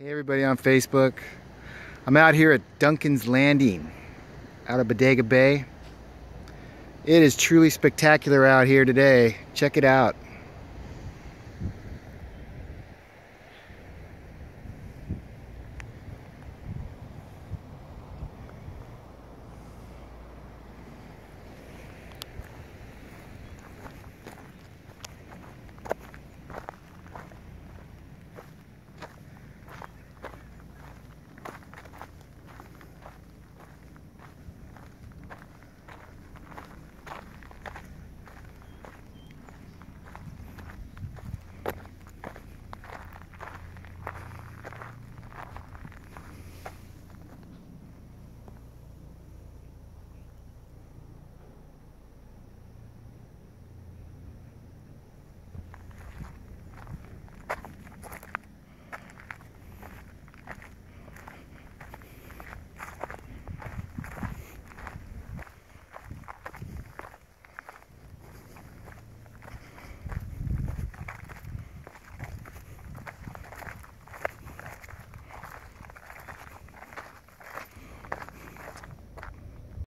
Hey everybody on Facebook. I'm out here at Duncan's Landing out of Bodega Bay. It is truly spectacular out here today. Check it out.